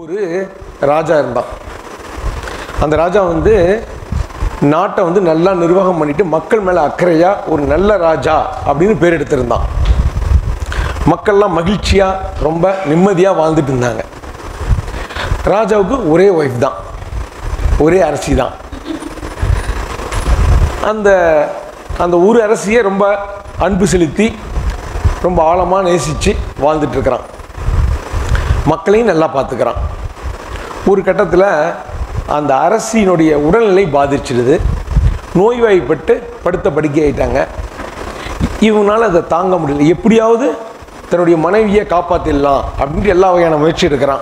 ஒரு ராஜா இருந்தான். அந்த ராஜா வந்து நாட்டை வந்து நல்லா நிர்வாகம் பண்ணிட்டு மக்கள் மேலே அக்கறையாக ஒரு நல்ல ராஜா அப்படின்னு பேர் எடுத்திருந்தான். மக்கள்லாம் மகிழ்ச்சியாக ரொம்ப நிம்மதியாக வாழ்ந்துட்டு இருந்தாங்க. ராஜாவுக்கு ஒரே ஒய்ஃப் தான். ஒரே அரசி தான். அந்த அந்த ஊர் அரசியை ரொம்ப அன்பு செலுத்தி ரொம்ப ஆழமாக நேசித்து வாழ்ந்துட்டுருக்கிறான் மக்களையும் நல்லா பார்த்துக்கிறான். ஒரு கட்டத்தில் அந்த அரசியினுடைய உடல்நிலை பாதிச்சிடுது. நோய்வாய்ப்பட்டு படுத்த படுக்கை ஆயிட்டாங்க. இவங்களால அதை தாங்க முடியல. எப்படியாவது தன்னுடைய மனைவியை காப்பாற்றிடலாம் அப்படின்ட்டு எல்லா வகையான முயற்சி எடுக்கிறான்.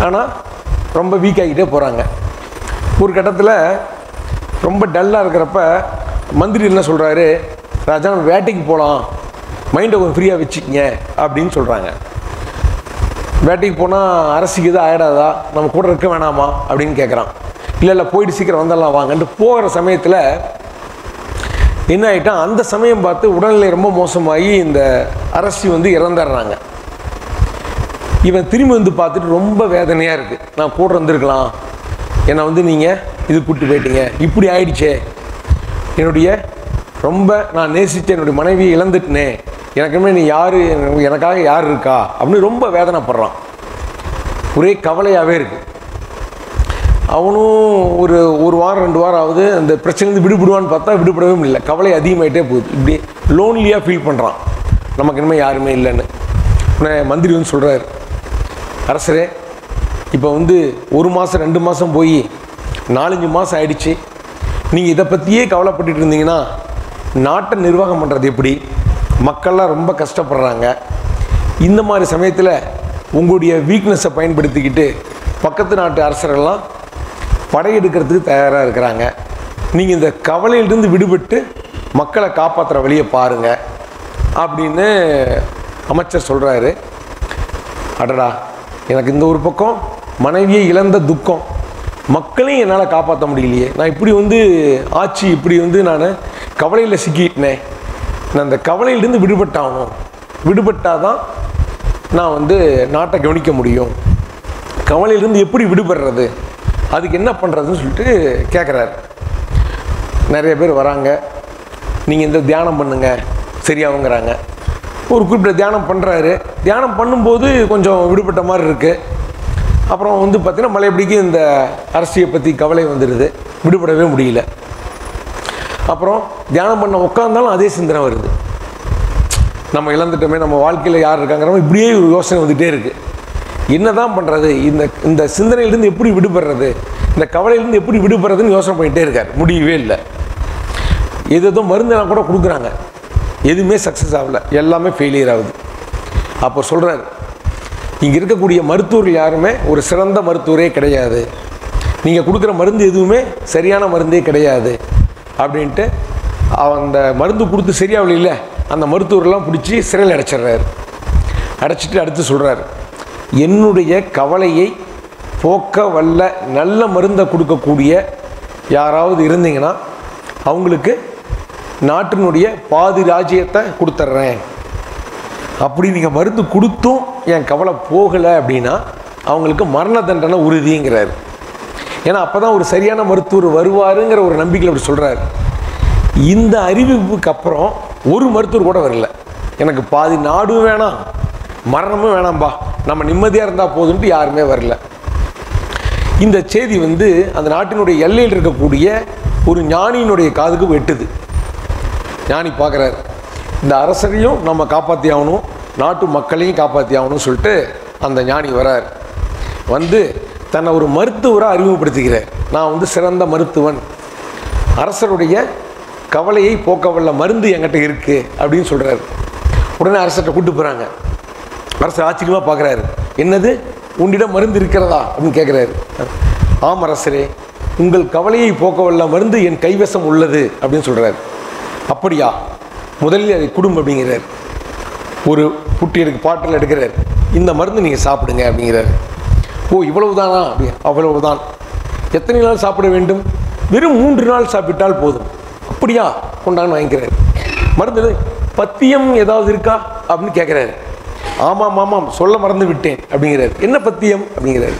ஆனால் ரொம்ப வீக் ஆகிட்டே போகிறாங்க ஒரு கட்டத்தில் ரொம்ப டல்லாக இருக்கிறப்ப மந்திரி என்ன சொல்கிறாரு ராஜா நம்ம வேட்டைக்கு போகலாம் மைண்டை கொஞ்சம் ஃப்ரீயாக வச்சுக்கங்க. அப்படின்னு சொல்கிறாங்க வேட்டைக்கு போனால் அரசிக்கு எதுவும் ஆயிடாதா? நம்ம கூட இருக்க வேணாமா? அப்படின்னு கேட்குறான் இல்லை இல்லை போயிட்டு சீக்கிரம் வந்துடலாம் வாங்கன்ட்டு போகிற சமயத்தில் என்ன ஆகிட்டான் அந்த சமயம் பார்த்து உடல்நிலை ரொம்ப மோசமாகி இந்த அரசி வந்து இறந்துடுறாங்க. இவன் திரும்பி வந்து பார்த்துட்டு ரொம்ப வேதனையாக இருக்குது நான் கூட இருந்திருக்கலாம். என்னை வந்து நீங்கள் இது கூப்பிட்டு போயிட்டீங்க. இப்படி ஆயிடுச்சே. என்னுடைய ரொம்ப நான் நேசித்த என்னுடைய மனைவியை இழந்துட்டேனே. எனக்குமே நீ யார்? எனக்காக யார் இருக்கா? அப்படின்னு ரொம்ப வேதனைப்படுறான். ஒரே கவலையாகவே இருக்குது அவனும் ஒரு ஒரு வாரம் ரெண்டு வாரம் ஆகுது அந்த பிரச்சனைலேருந்து விடுபடுவான்னு பார்த்தா விடுபடவே முடியல. கவலை அதிகமாகிட்டே போகுது. இப்படி லோன்லியாக ஃபீல் பண்ணுறான் நமக்கு இனிமேல் யாருமே இல்லைன்னு. உடனே மந்திரி வந்து சொல்கிறாரு அரசரே இப்போ வந்து ஒரு மாதம் ரெண்டு மாதம் போய் நாலஞ்சு மாதம் ஆயிடுச்சு. நீங்கள் இதை பற்றியே கவலைப்பட்டுட்டு இருந்தீங்கன்னா நாட்டை நிர்வாகம் பண்ணுறது எப்படி? மக்கள்லாம் ரொம்ப கஷ்டப்படுறாங்க. இந்த மாதிரி சமயத்தில் உங்களுடைய வீக்னஸை பயன்படுத்திக்கிட்டு பக்கத்து நாட்டு அரசர்கள்லாம் படையெடுக்கிறதுக்கு தயாராக இருக்கிறாங்க. நீங்கள் இந்த கவலையிலிருந்து விடுபட்டு மக்களை காப்பாற்றுற வழியை பாருங்கள் அப்படின்னு அமைச்சர் சொல்கிறாரு அடடா எனக்கு இந்த ஒரு பக்கம் மனைவியை இழந்த துக்கம். மக்களையும் என்னால் காப்பாற்ற முடியலையே. நான் இப்படி வந்து ஆட்சி இப்படி வந்து நான் கவலையில் சிக்கிட்டேனே நான் அந்த கவலையிலேருந்து விடுபட்டாகணும் விடுபட்டாதான் நான் வந்து நாட்டை கவனிக்க முடியும். கவலையிலேருந்து எப்படி விடுபடுறது? அதுக்கு என்ன பண்ணுறதுன்னு சொல்லிட்டு கேட்குறாரு நிறைய பேர் வராங்க. நீங்கள் இந்த தியானம் பண்ணுங்கள் சரியாகுங்கிறாங்க. ஒரு குறிப்பிட்ட தியானம் பண்ணுறாரு தியானம் பண்ணும்போது கொஞ்சம் விடுபட்ட மாதிரி இருக்குது அப்புறம் வந்து பார்த்திங்கன்னா மலையபடிக்கு இந்த அரசியை பற்றி கவலை வந்துடுது. விடுபடவே முடியல. அப்புறம் தியானம் பண்ண உட்காந்தாலும் அதே சிந்தனை வருது. நம்ம இழந்துட்டோமே நம்ம வாழ்க்கையில் யார் இருக்காங்கிறவங்க இப்படியே ஒரு யோசனை வந்துகிட்டே இருக்குது என்ன தான் பண்ணுறது இந்த இந்த சிந்தனையிலேருந்து எப்படி விடுபடுறது? இந்த கவலையிலேருந்து எப்படி விடுபடுறதுன்னு யோசனை பண்ணிகிட்டே இருக்கார். முடியவே இல்லை. எது எதுவும் மருந்தெல்லாம் கூட கொடுக்குறாங்க. எதுவுமே சக்ஸஸ் ஆகல. எல்லாமே ஃபெயிலியர் ஆகுது. அப்போ சொல்கிறார் இங்கே இருக்கக்கூடிய மருத்துவர்கள் யாருமே ஒரு சிறந்த மருத்துவரே கிடையாது. நீங்கள் கொடுக்குற மருந்து எதுவுமே சரியான மருந்தே கிடையாது. அப்படின்ட்டு அந்த மருந்து கொடுத்து சரியாகல அந்த மருத்துவரெல்லாம் பிடிச்சி சிறையில் அடைச்சிடுறாரு. அடைச்சிட்டு அடுத்து சொல்கிறார் என்னுடைய கவலையை போக்க வல்ல நல்ல மருந்தை கொடுக்கக்கூடிய யாராவது இருந்தீங்கன்னா அவங்களுக்கு நாட்டினுடைய பாதி ராஜ்யத்தை கொடுத்துட்றேன் அப்படி நீங்கள் மருந்து கொடுத்தும் என் கவலை போகலை அப்படின்னா அவங்களுக்கு மரண தண்டனை உறுதிங்கிறார். ஏன்னா அப்போ தான் ஒரு சரியான மருத்துவர் வருவாருங்கிற ஒரு நம்பிக்கையில் அப்படி சொல்கிறார் இந்த அறிவிப்புக்கு அப்புறம் ஒரு மருத்துவர் கூட வரல. எனக்கு பாதி நாடும் வேணாம் மரணமும் வேணாம்பா. நம்ம நிம்மதியாக இருந்தால் போதுன்ட்டு யாருமே வரல. இந்த செய்தி வந்து அந்த நாட்டினுடைய எல்லையில் இருக்கக்கூடிய ஒரு ஞானியினுடைய காதுக்கு வெட்டுது. ஞானி பார்க்குறாரு இந்த அரசரையும் நம்ம காப்பாற்றி ஆகணும் நாட்டு மக்களையும் காப்பாற்றி ஆகணும்னு சொல்லிட்டு அந்த ஞானி வரார். வந்து தன்னை ஒரு மருத்துவராக அறிமுகப்படுத்திக்கிறார் நான் வந்து சிறந்த மருத்துவன். அரசருடைய கவலையை போக்கவல்ல மருந்து என்கிட்ட இருக்குது அப்படின்னு சொல்கிறாரு உடனே அரசர்கிட்ட கூட்டு போகிறாங்க அரசர் ஆச்சரியமாக பார்க்குறாரு என்னது? உன்னிடம் மருந்து இருக்கிறதா? அப்படின்னு கேட்குறாரு ஆம் அரசரே உங்கள் கவலையை போக்கவல்ல மருந்து என் கைவசம் உள்ளது அப்படின்னு சொல்கிறாரு அப்படியா? முதலில் அதை குடும் அப்படிங்கிறார். ஒரு புட்டி எடுக்க பாட்டில் எடுக்கிறார். இந்த மருந்து நீங்கள் சாப்பிடுங்க அப்படிங்கிறார். ஓ இவ்வளவு தானா அப்படி அவ்வளவு தான் எத்தனை நாள் சாப்பிட வேண்டும்? வெறும் மூன்று நாள் சாப்பிட்டால் போதும். அப்படியா? கொண்டான்னு வாங்கிக்கிறார் மருந்து பத்தியம் ஏதாவது இருக்கா? அப்படின்னு கேட்குறாரு ஆமாம் ஆமாம் சொல்ல மறந்து விட்டேன் அப்படிங்கிறார். என்ன பத்தியம்? அப்படிங்கிறார்.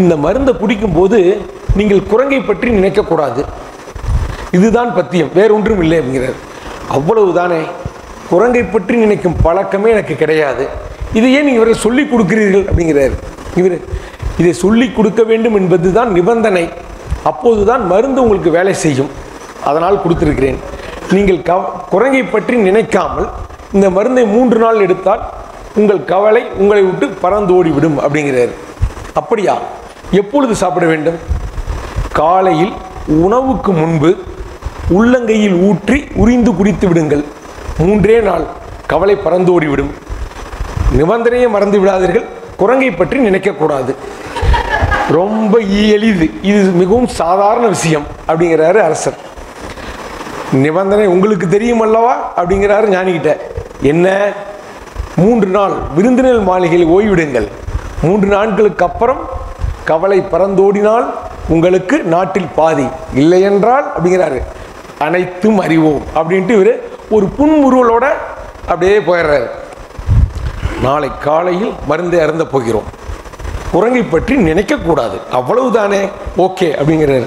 இந்த மருந்தை குடிக்கும்போது நீங்கள் குரங்கை பற்றி நினைக்கக்கூடாது. இதுதான் பத்தியம் வேற ஒன்றும் இல்லை அப்படிங்கிறார். அவ்வளவு தானே குரங்கை பற்றி நினைக்கும் பழக்கமே எனக்கு கிடையாது. இதை ஏன் நீங்கள் இவரை சொல்லிக் கொடுக்கிறீர்கள் அப்படிங்கிறார். இவர் இதை சொல்லிக் கொடுக்க வேண்டும் என்பது தான் நிபந்தனை. அப்போது தான் மருந்து உங்களுக்கு வேலை செய்யும். அதனால் கொடுத்துருக்கிறேன். நீங்கள் கவ குரங்கை பற்றி நினைக்காமல் இந்த மருந்தை மூன்று நாள் எடுத்தால் உங்கள் கவலை உங்களை விட்டு பறந்தோடி விடும் அப்படிங்கிறார். அப்படியா? எப்பொழுது சாப்பிட வேண்டும்? காலையில் உணவுக்கு முன்பு உள்ளங்கையில் ஊற்றி உரிந்து குடித்து விடுங்கள். மூன்றே நாள் கவலை பறந்தோடி விடும். நிபந்தனையை மறந்து விடாதீர்கள். குரங்கை பற்றி நினைக்கக்கூடாது. ரொம்ப எளிது. இது மிகவும் சாதாரண விஷயம் அப்படிங்கிறாரு அரசர். நிபந்தனை உங்களுக்கு தெரியும் அல்லவா? அப்படிங்கிறாரு ஞானிக்கிட்ட என்ன? மூன்று நாள் விருந்தினர் மாளிகையில் ஓய்விடுங்கள். மூன்று நாட்களுக்கு அப்புறம் கவலை பறந்தோடினால் உங்களுக்கு நாட்டில் பாதி. இல்லை என்றால் அப்படிங்கிறாரு அனைத்தும் அறிவோம் அப்படின்ட்டு இவர் ஒரு புன்முருவலோட அப்படியே போயிடுறாரு. நாளை காலையில் மருந்தை அருந்த போகிறோம். குரங்கை பற்றி நினைக்கக்கூடாது. அவ்வளவு தானே ஓகே அப்படிங்கிறாரு.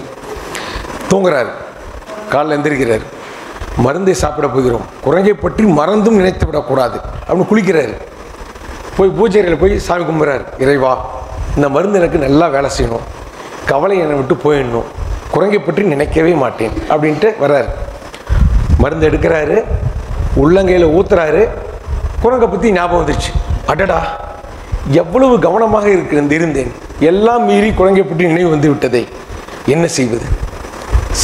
தூங்குறாரு. காலில் எந்திரிக்கிறார். மருந்தை சாப்பிட போகிறோம். குரங்கை பற்றி மறந்தும் நினைத்து விடக்கூடாது. அப்படின்னு குளிக்கிறாரு. போய் பூஜையில் போய் சாமி கும்பிட்றாரு. இறைவா இந்த மருந்து எனக்கு நல்லா வேலை செய்யணும். கவலை என்னை விட்டு போயிடணும். குரங்கை பற்றி நினைக்கவே மாட்டேன் அப்படின்ட்டு வர்றாரு. மருந்து எடுக்கிறாரு. உள்ளங்கையில் ஊத்துறாரு. குரங்கை பற்றி ஞாபகம் வந்துருச்சு. அடடா எவ்வளவு கவனமாக இருக்கிறது இருந்தேன். எல்லாம் மீறி குரங்கை பற்றி நினைவு வந்து விட்டதே. என்ன செய்வது?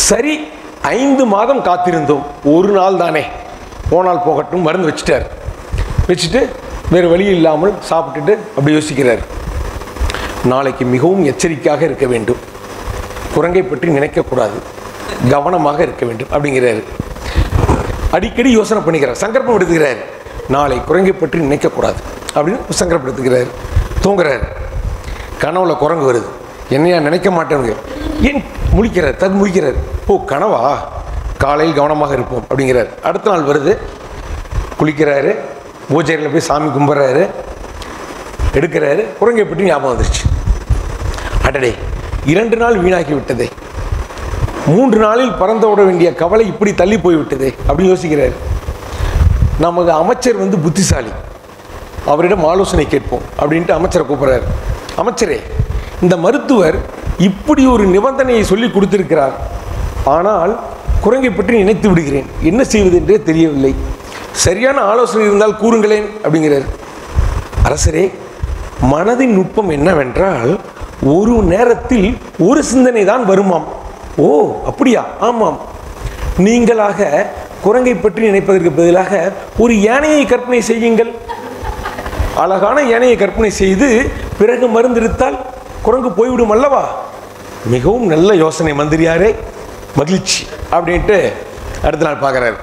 சரி ஐந்து மாதம் காத்திருந்தோம். ஒரு நாள் தானே. போனால் போகட்டும் மருந்து வச்சுட்டார். வச்சுட்டு வேறு வழி இல்லாமல் சாப்பிட்டுட்டு அப்படி யோசிக்கிறார். நாளைக்கு மிகவும் எச்சரிக்கையாக இருக்க வேண்டும். குரங்கை பற்றி நினைக்கக்கூடாது. கவனமாக இருக்க வேண்டும் அப்படிங்கிறாரு. அடிக்கடி யோசனை பண்ணிக்கிறார். சங்கல்பம் எடுத்துக்கிறார். நாளை குரங்கை பற்றி நினைக்கக்கூடாது. அப்படின்னு சங்கரப்படுத்துகிறார் தூங்குறாரு. கனவுல குரங்கு வருது. என்னையா நினைக்க மாட்டேங்க ஏன் முழிக்கிறார்? தது முழிக்கிறார். ஓ கனவா? காலையில் கவனமாக இருப்போம் அப்படிங்கிறார். அடுத்த நாள் வருது. குளிக்கிறாரு. பூஜைகளில் போய் சாமி கும்பிட்றாரு. எடுக்கிறாரு. குரங்கை பற்றி ஞாபகம் வந்துருச்சு. அடடே இரண்டு நாள் வீணாக்கி விட்டதே. மூன்று நாளில் பறந்து விட வேண்டிய கவலை இப்படி தள்ளி போய் விட்டதே அப்படின்னு யோசிக்கிறார். நமது அமைச்சர் வந்து புத்திசாலி. அவரிடம் ஆலோசனை கேட்போம் அப்படின்ட்டு அமைச்சரை கூப்பிட்றாரு. அமைச்சரே இந்த மருத்துவர் இப்படி ஒரு நிபந்தனையை சொல்லி கொடுத்திருக்கிறார். ஆனால் குரங்கை பற்றி நினைத்து விடுகிறேன். என்ன செய்வது என்றே தெரியவில்லை. சரியான ஆலோசனை இருந்தால் கூறுங்களேன் அப்படிங்கிறார். அரசரே மனதின் நுட்பம் என்னவென்றால் ஒரு நேரத்தில் ஒரு சிந்தனை தான் வருமாம். ஓ அப்படியா? ஆமாம். நீங்களாக குரங்கை பற்றி நினைப்பதற்கு பதிலாக ஒரு யானையை கற்பனை செய்யுங்கள். அழகான யானையை கற்பனை செய்து பிறகு மருந்தெடுத்தால் குரங்கு போய்விடும் அல்லவா? மிகவும் நல்ல யோசனை மந்திரியாரே. மகிழ்ச்சி அப்படின்ட்டு அடுத்த நாள் பார்க்குறாரு.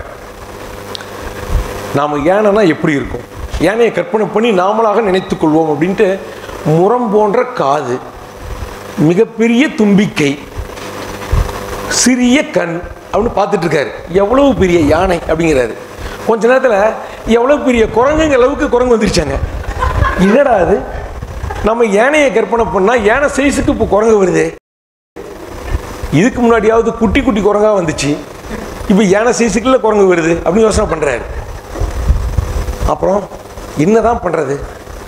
நாம் யானைனா எப்படி இருக்கும்? யானையை கற்பனை பண்ணி நாமளாக நினைத்து கொள்வோம் அப்படின்ட்டு முரம் போன்ற காது மிகப்பெரிய தும்பிக்கை சிறிய கண் அப்படின்னு பார்த்துட்ருக்காரு எவ்வளவு பெரிய யானை அப்படிங்கிறாரு. கொஞ்ச நேரத்தில் எவ்வளோ பெரிய குரங்குங்க அளவுக்கு குரங்கு வந்துருச்சாங்க. என்னடா அது? நம்ம யானையை கற்பனை பண்ணால் யானை சைஸுக்கு இப்போ குரங்கு வருது. இதுக்கு முன்னாடியாவது குட்டி குட்டி குரங்காக வந்துச்சு. இப்போ யானை சைஸுக்குள்ள குரங்கு வருது அப்படின்னு யோசனை பண்ணுறாரு அப்புறம் என்ன தான் பண்ணுறது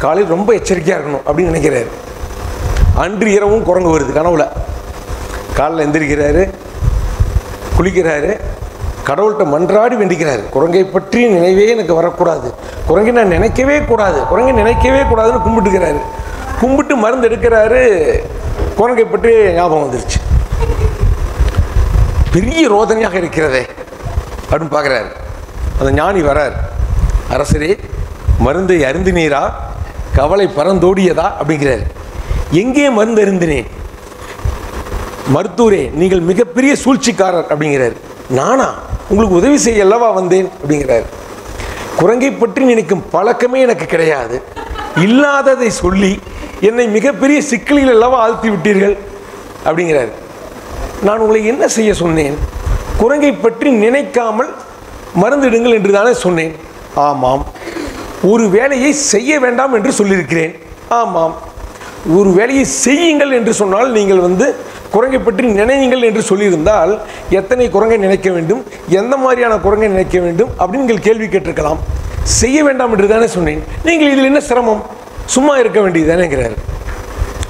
காலையில் ரொம்ப எச்சரிக்கையாக இருக்கணும் அப்படின்னு நினைக்கிறாரு. அன்று இரவும் குரங்கு வருது கனவுல. காலில் எந்திரிக்கிறாரு குளிக்கிறாரு கடவுள்கிட்ட மன்றாடி வேண்டிக்கிறார். குரங்கை பற்றி நினைவே எனக்கு வரக்கூடாது. குரங்கை நான் நினைக்கவே கூடாது. குரங்கை நினைக்கவே கூடாதுன்னு கும்பிட்டுக்கிறாரு. கும்பிட்டு மருந்து எடுக்கிறாரு. குரங்கை பற்றி ஞாபகம் வந்துருச்சு. பெரிய ரோதனையாக இருக்கிறதே அப்படின்னு பார்க்குறாரு. அந்த ஞானி வரார். அரசரே மருந்தை அருந்தினீரா? கவலை பறந்தோடியதா அப்படிங்கிறார். எங்கே மருந்து அருந்தினேன்? மருத்துவரே நீங்கள் மிகப்பெரிய சூழ்ச்சிக்காரர் அப்படிங்கிறார். நானா? உங்களுக்கு உதவி செய்ய அல்லவா வந்தேன்? அப்படிங்கிறார். குரங்கை பற்றி நினைக்கும் பழக்கமே எனக்கு கிடையாது. இல்லாததை சொல்லி என்னை மிகப்பெரிய சிக்கலில் அல்லவா ஆழ்த்தி விட்டீர்கள்? அப்படிங்கிறார். நான் உங்களை என்ன செய்ய சொன்னேன்? குரங்கை பற்றி நினைக்காமல் மறந்துடுங்கள் என்று தானே சொன்னேன். ஆமாம். ஒரு வேலையை செய்ய வேண்டாம் என்று சொல்லியிருக்கிறேன். ஆமாம். ஒரு வேலையை செய்யுங்கள் என்று சொன்னால் நீங்கள் வந்து குரங்கை பற்றி நினைவீங்கள் என்று சொல்லியிருந்தால் எத்தனை குரங்கை நினைக்க வேண்டும் எந்த மாதிரியான குரங்கை நினைக்க வேண்டும் அப்படின்னு நீங்கள் கேள்வி கேட்டிருக்கலாம். செய்ய வேண்டாம் என்று தானே சொன்னேன். நீங்கள் இதில் என்ன சிரமம்? சும்மா இருக்க வேண்டியது தானேங்கிறார்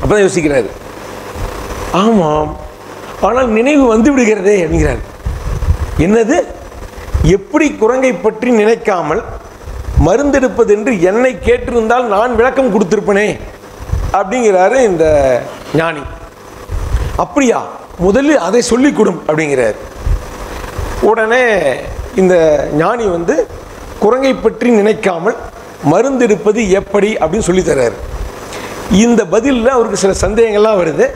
அப்போ தான் ஆமாம் ஆனால் நினைவு வந்து விடுகிறதே அப்படிங்கிறார் என்னது? எப்படி குரங்கை பற்றி நினைக்காமல் மருந்தெடுப்பது என்று என்னை கேட்டிருந்தால் நான் விளக்கம் கொடுத்திருப்பனே அப்படிங்கிறாரு இந்த ஞானி. அப்படியா? முதலில் அதை சொல்லிக் கொடும் அப்படிங்கிறார். உடனே இந்த ஞானி வந்து குரங்கை பற்றி நினைக்காமல் மருந்தெடுப்பது எப்படி அப்படின்னு சொல்லித்தர்றாரு இந்த பதிலில் அவருக்கு சில சந்தேகங்கள்லாம் வருது.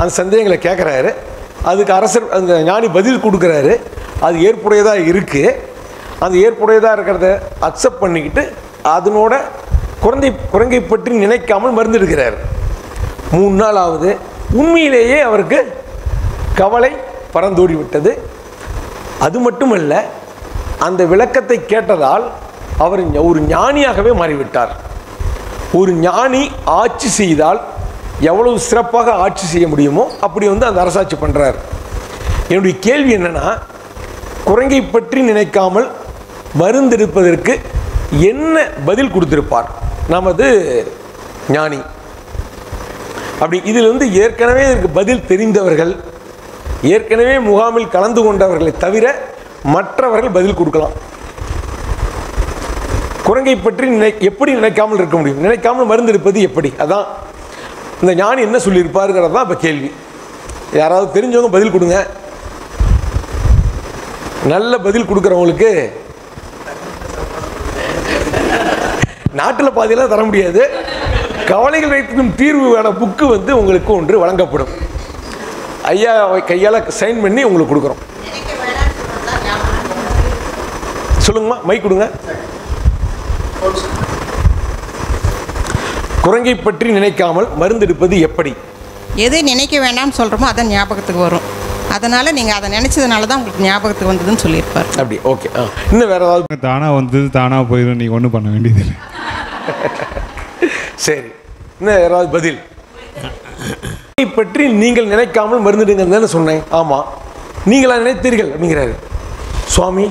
அந்த சந்தேகங்களை கேட்குறாரு. அதுக்கு அரசர் அந்த ஞானி பதில் கொடுக்குறாரு. அது ஏற்புடையதாக இருக்குது அந்த ஏற்புடையதாக இருக்கிறத அக்செப்ட் பண்ணிக்கிட்டு அதனோட குழந்தை குரங்கை பற்றி நினைக்காமல் மருந்தெடுக்கிறார் மூணு நாள் ஆகுது. உண்மையிலேயே அவருக்கு கவலை பறந்தோடி விட்டது. அது மட்டுமல்ல அந்த விளக்கத்தை கேட்டதால் அவர் ஒரு ஞானியாகவே மாறிவிட்டார். ஒரு ஞானி ஆட்சி செய்தால் எவ்வளவு சிறப்பாக ஆட்சி செய்ய முடியுமோ அப்படி வந்து அந்த அரசாட்சி பண்ணுறார் என்னுடைய கேள்வி என்னென்னா குரங்கை பற்றி நினைக்காமல் மருந்தெடுப்பதற்கு என்ன பதில் கொடுத்திருப்பார்? நமது ஞானி. அப்படி இதில் வந்து ஏற்கனவே இதற்கு பதில் தெரிந்தவர்கள் ஏற்கனவே முகாமில் கலந்து கொண்டவர்களை தவிர மற்றவர்கள் பதில் கொடுக்கலாம். குரங்கை பற்றி நினை எப்படி நினைக்காமல் இருக்க முடியும்? நினைக்காமல் மருந்தெடுப்பது எப்படி? அதான் இந்த ஞானி என்ன சொல்லியிருப்பாருங்கிறது தான் இப்போ கேள்வி. யாராவது தெரிஞ்சவங்க பதில் கொடுங்க. நல்ல பதில் கொடுக்குறவங்களுக்கு நாட்டில் பாதியெல்லாம் தர முடியாது. கவலைகள் வைத்திருக்கும் தீர்வுக்கான புக்கு வந்து உங்களுக்கு ஒன்று வழங்கப்படும். ஐயா கையால் சைன் பண்ணி உங்களுக்கு கொடுக்குறோம். சொல்லுங்கம்மா மைக் கொடுங்க. குரங்கை பற்றி நினைக்காமல் மருந்தெடுப்பது எப்படி? எது நினைக்க வேண்டாம்னு சொல்கிறோமோ அதான் ஞாபகத்துக்கு வரும். அதனால் நீங்கள் அதை நினச்சதுனால தான் உங்களுக்கு ஞாபகத்துக்கு வந்ததுன்னு சொல்லியிருப்பார். அப்படி ஓகே ஆ. இன்னும் வேற ஏதாவது? தானாக வந்தது தானாக போயிடும் நீங்கள் ஒன்றும் பண்ண வேண்டியதில்லை. சரி. இன்னும் யாராவது பதில்? பற்றி நீங்கள் நினைக்காமல் மருந்துடுங்கன்னு தானே சொன்னேன். ஆமாம் நீங்களா நினைத்தீர்கள் அப்படிங்கிறாரு. சுவாமி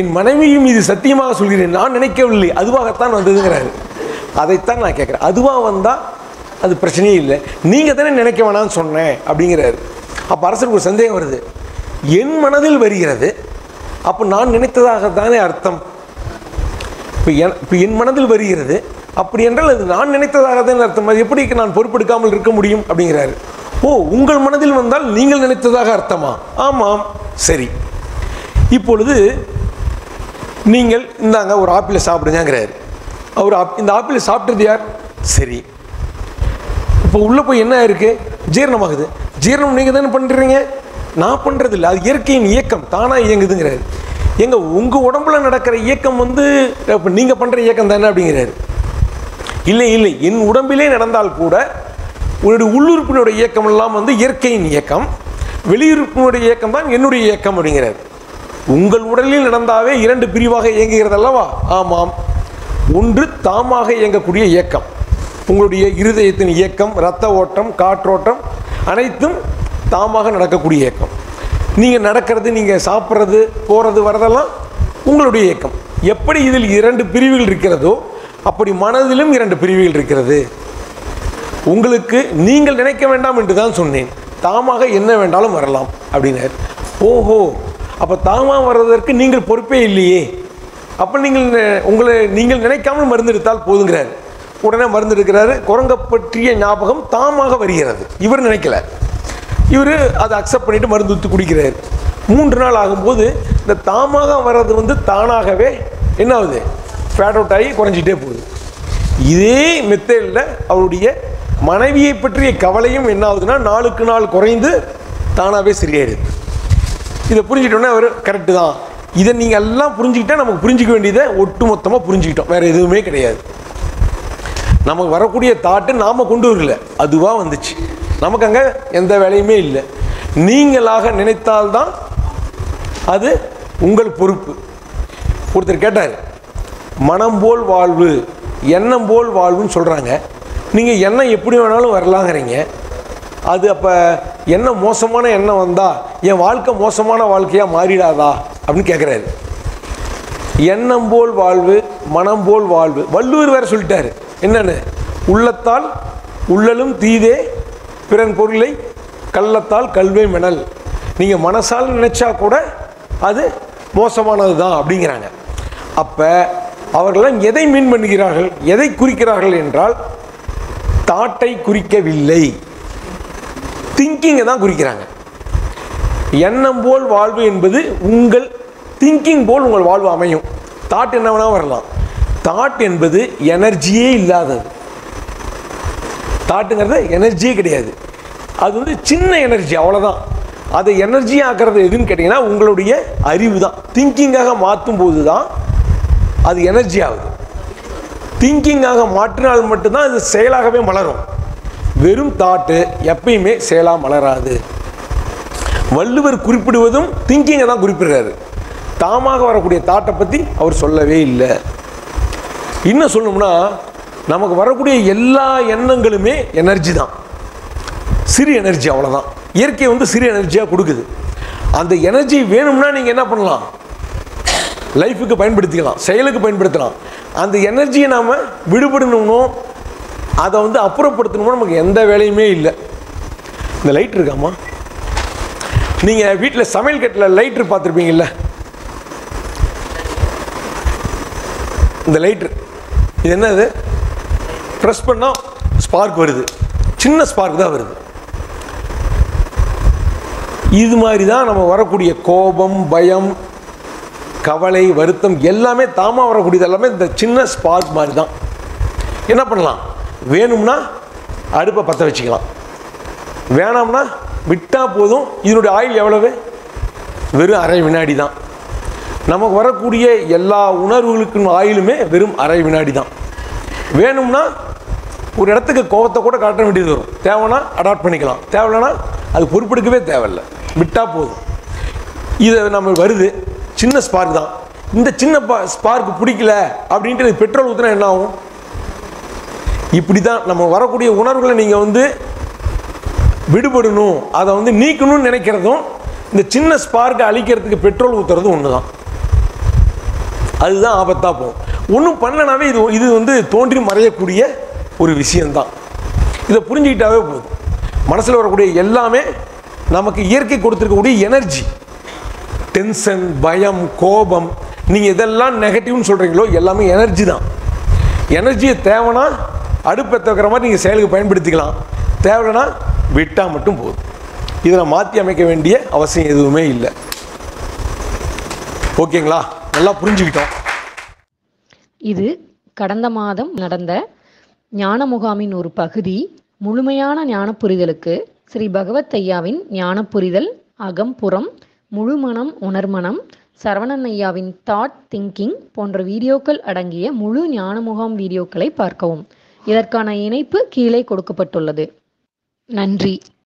என் மனைவியும் இது சத்தியமாக சொல்கிறேன். நான் நினைக்கவில்லை. அதுவாகத்தான் வந்ததுங்கிறாரு. அதைத்தான் நான் கேட்குறேன். அதுவாக வந்தால் அது பிரச்சனையே இல்லை. நீங்கள் தானே நினைக்க வேணாம்னு சொன்னேன் அப்படிங்கிறாரு. அப்போ அரசருக்கு ஒரு சந்தேகம் வருது. என் மனதில் வருகிறது. அப்போ நான் நினைத்ததாக தானே அர்த்தம்? இப்போ என் இப்போ என் மனதில் வருகிறது. அப்படி என்றால் அது நான் நினைத்ததாக தான் அர்த்தம். அது எப்படி நான் பொறுப்பெடுக்காமல் இருக்க முடியும் அப்படிங்கிறாரு. ஓ உங்கள் மனதில் வந்தால் நீங்கள் நினைத்ததாக அர்த்தமா? ஆமாம். சரி. இப்பொழுது நீங்கள் இந்தாங்க ஒரு ஆப்பிளை சாப்பிடுங்கிறாரு அவர் ஆப்- இந்த ஆப்பிளை சாப்பிட்டது யார்? சரி. இப்போ உள்ளே போய் என்ன இருக்குது ஜீரணமாகுது. ஜீரணம் நீங்கள் தானே பண்ணுறீங்க நான் பண்ணுறது இல்லை அது இயற்கையின் இயக்கம். தானாக இயங்குதுங்கிறாரு. எங்கள் உங்கள் உடம்புல நடக்கிற இயக்கம் வந்து இப்போ நீங்கள் பண்ணுற இயக்கம் தானே அப்படிங்கிறாரு. இல்லை இல்லை. என் உடம்பிலே நடந்தால் கூட உன்னுடைய உள்ளுறுப்பினுடைய இயக்கம் எல்லாம் வந்து இயற்கையின் இயக்கம். வெளியுறுப்பினுடைய இயக்கம் தான் என்னுடைய இயக்கம் அப்படிங்கிறார். உங்கள் உடலில் நடந்தாவே இரண்டு பிரிவாக இயங்குகிறது அல்லவா ஆமாம். ஒன்று தாமாக இயங்கக்கூடிய இயக்கம். உங்களுடைய இருதயத்தின் இயக்கம் இரத்த ஓட்டம் காற்றோட்டம் அனைத்தும் தாமாக நடக்கக்கூடிய இயக்கம். நீங்கள் நடக்கிறது நீங்கள் சாப்பிட்றது போகிறது வரதெல்லாம் உங்களுடைய இயக்கம். எப்படி இதில் இரண்டு பிரிவுகள் இருக்கிறதோ அப்படி மனதிலும் இரண்டு பிரிவுகள் இருக்கிறது. உங்களுக்கு நீங்கள் நினைக்க வேண்டாம் என்று தான் சொன்னேன். தாமாக என்ன வேண்டாலும் வரலாம் அப்படின்னார். ஓஹோ அப்போ தாமாக வர்றதற்கு நீங்கள் பொறுப்பே இல்லையே. அப்போ நீங்கள் உங்களை நீங்கள் நினைக்காமல் மருந்தெடுத்தால் போதுங்கிறார். உடனே மருந்தெடுக்கிறாரு. குரங்கை பற்றிய ஞாபகம் தாமாக வருகிறது. இவர் நினைக்கல. இவர் அதை அக்செப்ட் பண்ணிவிட்டு மருந்து ஊற்றி குடிக்கிறார். மூன்று நாள் ஆகும்போது இந்த தாமாக வர்றது வந்து தானாகவே என்ன ஆகுது? ஃபேட் அவுட் ஆகி குறைஞ்சிட்டே போகுது. இதே மெத்தேடில் அவருடைய மனைவியை பற்றிய கவலையும் என்ன ஆகுதுன்னா நாளுக்கு நாள் குறைந்து தானாகவே சரியாயிடுது. இதை புரிஞ்சுக்கிட்டோன்னே அவர் கரெக்டு தான். இதை நீங்கள் எல்லாம் புரிஞ்சுக்கிட்டா நமக்கு புரிஞ்சிக்க வேண்டியதை ஒட்டுமொத்தமாக புரிஞ்சுக்கிட்டோம். வேறு எதுவுமே கிடையாது. நமக்கு வரக்கூடிய தாட்டு நாம் கொண்டு வரல. அதுவாக வந்துச்சு. நமக்கு அங்கே எந்த வேலையுமே இல்லை. நீங்களாக நினைத்தால்தான் அது உங்கள் பொறுப்பு. ஒருத்தர் கேட்டார் மனம் போல் வாழ்வு எண்ணம் போல் வாழ்வுன்னு சொல்கிறாங்க நீங்கள் எண்ணம் எப்படி வேணாலும் வரலாங்கிறீங்க. அது அப்போ என்ன மோசமான எண்ணம் வந்தால் என் வாழ்க்கை மோசமான வாழ்க்கையாக மாறிடாதா அப்படின்னு கேட்குறாரு எண்ணம் போல் வாழ்வு மனம் போல் வாழ்வு. வள்ளுவர் வேறு சொல்லிட்டாரு. என்னென்னு? உள்ளத்தால் உள்ளலும் தீதே பிறன் பொருளை கள்ளத்தால் கல்வே மணல் நீங்கள் மனசால் நினச்சா கூட அது மோசமானது தான் அப்படிங்கிறாங்க. அப்போ அவர்களெல்லாம் எதை மீன் பண்ணுகிறார்கள் எதை குறிக்கிறார்கள் என்றால் தாட்டை குறிக்கவில்லை. திங்கிங்கை தான் குறிக்கிறாங்க. எண்ணம் போல் வாழ்வு என்பது உங்கள் திங்கிங் போல் உங்கள் வாழ்வு அமையும். தாட் என்ன வேணால் வரலாம். தாட் என்பது எனர்ஜியே இல்லாதது. தாட்டுங்கிறது எனர்ஜியே கிடையாது. அது வந்து சின்ன எனர்ஜி அவ்வளோதான் அதை எனர்ஜி ஆக்கிறது எதுன்னு கேட்டிங்கன்னா உங்களுடைய அறிவு தான். திங்கிங்காக மாற்றும் போது தான் அது எனர்ஜி ஆகுது. திங்கிங்காக மாற்றினால் மட்டும்தான் அது செயலாகவே மலரும். வெறும் தாட்டு எப்பயுமே செயலாக மலராது. வள்ளுவர் குறிப்பிடுவதும் திங்கிங்கை தான் குறிப்பிடுறாரு. தாமாக வரக்கூடிய தாட்டை பற்றி அவர் சொல்லவே இல்லை. இன்னும் சொல்லணும்னா நமக்கு வரக்கூடிய எல்லா எண்ணங்களுமே எனர்ஜி தான். சிறு எனர்ஜி அவ்வளோதான் இயற்கை வந்து சிறு எனர்ஜியாக கொடுக்குது. அந்த எனர்ஜி வேணும்னா நீங்கள் என்ன பண்ணலாம்? லைஃபுக்கு பயன்படுத்திக்கலாம் செயலுக்கு பயன்படுத்தலாம். அந்த எனர்ஜியை நாம் விடுபடணும்னோ அதை வந்து அப்புறப்படுத்தணுமோ நமக்கு எந்த வேலையுமே இல்லை. இந்த லைட் இருக்காமா நீங்கள் வீட்டில் சமையல் கட்டில் லைட்ரு பார்த்துருப்பீங்கல்ல? இந்த லைட்ரு இது என்னது? ப்ரெஸ் பண்ணால் ஸ்பார்க் வருது. சின்ன ஸ்பார்க் தான் வருது. இது மாதிரி தான் நம்ம வரக்கூடிய கோபம் பயம் கவலை வருத்தம் எல்லாமே தாமா வரக்கூடியது. எல்லாமே இந்த சின்ன ஸ்பார்க் மாதிரி தான் என்ன பண்ணலாம்? வேணும்னா அடுப்பை பற்ற வச்சுக்கலாம். வேணாம்னா விட்டால் போதும். இதனுடைய ஆயில் எவ்வளவு? வெறும் அரை வினாடி தான் நமக்கு வரக்கூடிய எல்லா உணர்வுகளுக்கும் ஆயிலுமே வெறும் அரை வினாடி தான் வேணும்னா ஒரு இடத்துக்கு கோபத்தை கூட காட்ட வேண்டியது வரும். தேவைன்னா அடாப்ட் பண்ணிக்கலாம். தேவையில்லைன்னா அது பொறுப்பெடுக்கவே தேவையில்லை. விட்டால் போதும். இது நம்ம வருது. சின்ன ஸ்பார்க் தான். இந்த சின்ன ஸ்பார்க் பிடிக்கல அப்படின்ட்டு பெட்ரோல் ஊற்றினா என்ன ஆகும்? இப்படி தான் நம்ம வரக்கூடிய உணர்வுகளை நீங்கள் வந்து விடுபடணும். அதை வந்து நீக்கணும்னு நினைக்கிறதும் இந்த சின்ன ஸ்பார்க்கை அழிக்கிறதுக்கு பெட்ரோல் ஊற்றுறதும் ஒன்று தான் அதுதான் ஆபத்தாக போகும். ஒன்றும் பண்ணலனாவே இது இது வந்து தோன்றி மறையக்கூடிய ஒரு விஷயந்தான் இதை புரிஞ்சுக்கிட்டாவே போதும். மனசில் வரக்கூடிய எல்லாமே நமக்கு இயற்கை கொடுத்துருக்கக்கூடிய எனர்ஜி டென்ஷன் பயம் கோபம். நீங்கள் இதெல்லாம் நெகட்டிவ்னு சொல்கிறீங்களோ எல்லாமே எனர்ஜி தான். எனர்ஜியை தேவைன்னா அடுப்பை வைக்கிற மாதிரி நீங்கள் செயலுக்கு பயன்படுத்திக்கலாம். தேவைன்னா விட்டால் மட்டும் போதும். இதில் மாற்றி அமைக்க வேண்டிய அவசியம் எதுவுமே இல்லை. ஓகேங்களா? நல்லா புரிஞ்சுக்கிட்டோம். இது கடந்த மாதம் நடந்த ஞான முகாமின் ஒரு பகுதி முழுமையான ஞான புரிதலுக்கு ஸ்ரீ பகவத் ஐயாவின் ஞான புரிதல் அகம்புறம் முழுமனம் உணர்மனம் சரவணன் ஐயாவின் தாட் திங்கிங் போன்ற வீடியோக்கள் அடங்கிய முழு ஞான முகாம் வீடியோக்களை பார்க்கவும். இதற்கான இணைப்பு கீழே கொடுக்கப்பட்டுள்ளது. நன்றி.